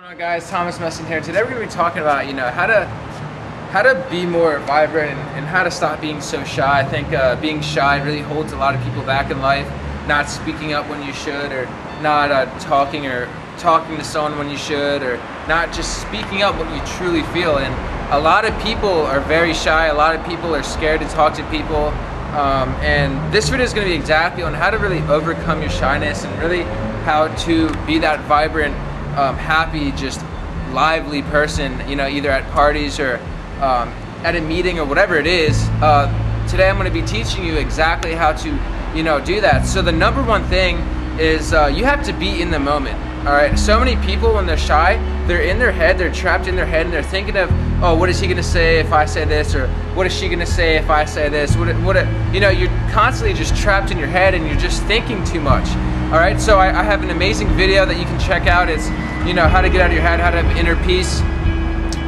going on guys? Thomas Mesen here. Today we're going to be talking about you know how to how to be more vibrant and, and how to stop being so shy. I think uh, being shy really holds a lot of people back in life. Not speaking up when you should or not uh, talking or talking to someone when you should or not just speaking up what you truly feel. And a lot of people are very shy. A lot of people are scared to talk to people. Um, and this video is going to be exactly on how to really overcome your shyness and really how to be that vibrant um, happy, just lively person, you know, either at parties or um, at a meeting or whatever it is. Uh, today I'm going to be teaching you exactly how to, you know, do that. So the number one thing is uh, you have to be in the moment. All right. So many people when they're shy, they're in their head, they're trapped in their head, and they're thinking of, oh, what is he gonna say if I say this, or what is she gonna say if I say this? What, what, you know, you're constantly just trapped in your head, and you're just thinking too much. All right. So I, I have an amazing video that you can check out. It's, you know, how to get out of your head, how to have inner peace,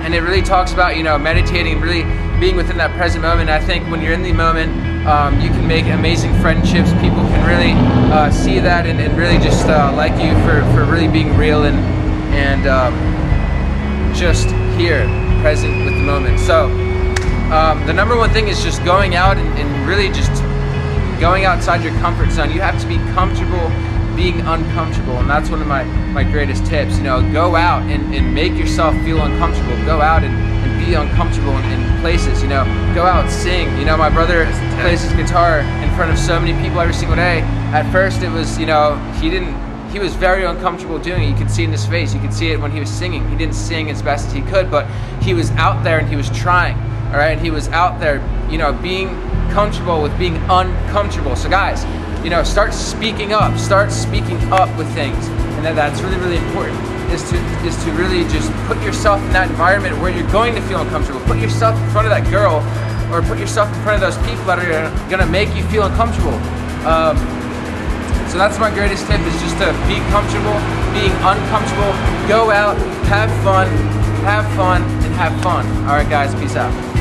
and it really talks about, you know, meditating, really being within that present moment. I think when you're in the moment, um, you can make amazing friendships. People can really uh, see that and, and really just uh, like you for, for really being real and and um, just here, present with the moment. So um, the number one thing is just going out and, and really just going outside your comfort zone. You have to be comfortable being uncomfortable and that's one of my my greatest tips you know go out and, and make yourself feel uncomfortable. Go out and, and be uncomfortable in, in, places you know. Go out and sing. You know my brother plays his guitar in front of so many people every single day. At first it was you know he didn't he was very uncomfortable doing it. You could see in his face. You could see it when he was singing. He didn't sing as best as he could but he was out there and he was trying all right? And he was out there you know being comfortable with being uncomfortable. So guys you know, start speaking up, start speaking up with things. And that, that's really, really important is to, is to really just put yourself in that environment where you're going to feel uncomfortable. Put yourself in front of that girl or put yourself in front of those people that are gonna make you feel uncomfortable. Um, so that's my greatest tip is just to be comfortable, being uncomfortable, go out, have fun, have fun, and have fun. All right, guys, peace out.